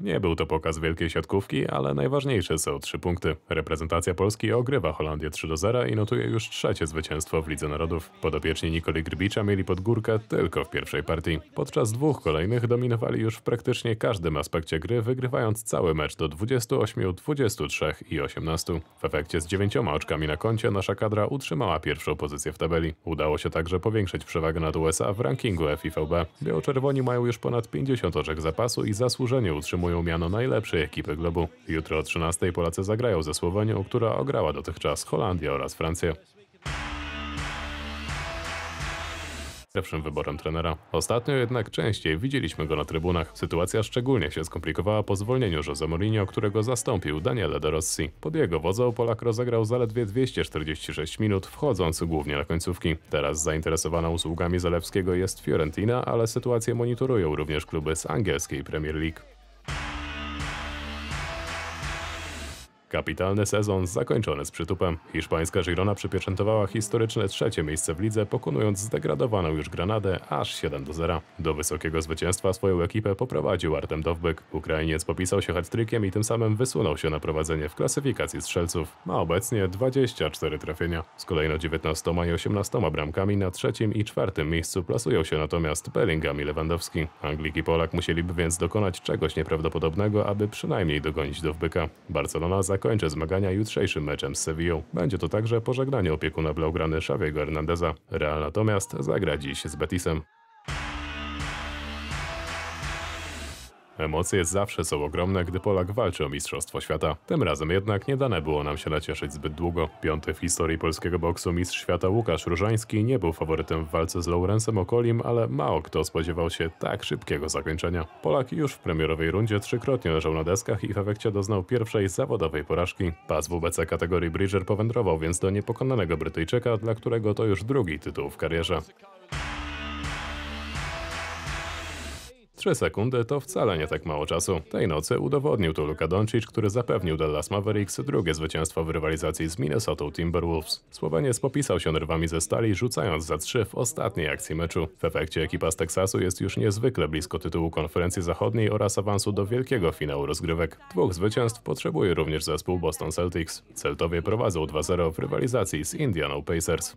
Nie był to pokaz wielkiej siatkówki, ale najważniejsze są trzy punkty. Reprezentacja Polski ogrywa Holandię 3 do 0 i notuje już trzecie zwycięstwo w Lidze Narodów. Podopieczni Nikoli Grbicza mieli pod górkę tylko w pierwszej partii. Podczas dwóch kolejnych dominowali już w praktycznie każdym aspekcie gry, wygrywając cały mecz do 28, 23 i 18. W efekcie z dziewięcioma oczkami na koncie nasza kadra utrzymała pierwszą pozycję w tabeli. Udało się także powiększyć przewagę nad USA w rankingu FIVB. Biało-czerwoni mają już ponad 50 oczek zapasu i zasłużenie utrzymują miano najlepszej ekipy globu. Jutro o 13 Polacy zagrają ze Słowenią, która ograła dotychczas Holandię oraz Francję. Pierwszym wyborem trenera. Ostatnio jednak częściej widzieliśmy go na trybunach. Sytuacja szczególnie się skomplikowała po zwolnieniu Jose Mourinho, którego zastąpił Daniele De Rossi. Pod jego wodzą Polak rozegrał zaledwie 246 minut, wchodząc głównie na końcówki. Teraz zainteresowana usługami Zalewskiego jest Fiorentina, ale sytuację monitorują również kluby z angielskiej Premier League. Kapitalny sezon zakończony z przytupem. Hiszpańska Girona przypieczętowała historyczne trzecie miejsce w lidze, pokonując zdegradowaną już Granadę aż 7 do 0. Do wysokiego zwycięstwa swoją ekipę poprowadził Artem Dowbyk. Ukrainiec popisał się hat i tym samym wysunął się na prowadzenie w klasyfikacji strzelców. Ma obecnie 24 trafienia. Z kolejno 19 i 18 bramkami na trzecim i czwartym miejscu plasują się natomiast Bellingham i Lewandowski. Anglik i Polak musieliby więc dokonać czegoś nieprawdopodobnego, aby przynajmniej dogonić Dowbyka. Barcelona za zakończy zmagania jutrzejszym meczem z Sevillą. Będzie to także pożegnanie opiekuna Blaugrany Xaviego Hernandeza. Real natomiast zagra dziś z Betisem. Emocje zawsze są ogromne, gdy Polak walczy o Mistrzostwo Świata. Tym razem jednak nie dane było nam się nacieszyć zbyt długo. Piąty w historii polskiego boksu mistrz świata Łukasz Różański nie był faworytem w walce z Laurensem Okolim, ale mało kto spodziewał się tak szybkiego zakończenia. Polak już w premierowej rundzie trzykrotnie leżał na deskach i w efekcie doznał pierwszej zawodowej porażki. Pas WBC kategorii Bridger powędrował więc do niepokonanego Brytyjczyka, dla którego to już drugi tytuł w karierze. Trzy sekundy to wcale nie tak mało czasu. Tej nocy udowodnił to Luka Doncic, który zapewnił Dallas Mavericks drugie zwycięstwo w rywalizacji z Minnesota Timberwolves. Słoweniec popisał się nerwami ze stali, rzucając za trzy w ostatniej akcji meczu. W efekcie ekipa z Teksasu jest już niezwykle blisko tytułu konferencji zachodniej oraz awansu do wielkiego finału rozgrywek. Dwóch zwycięstw potrzebuje również zespół Boston Celtics. Celtowie prowadzą 2-0 w rywalizacji z Indiana Pacers.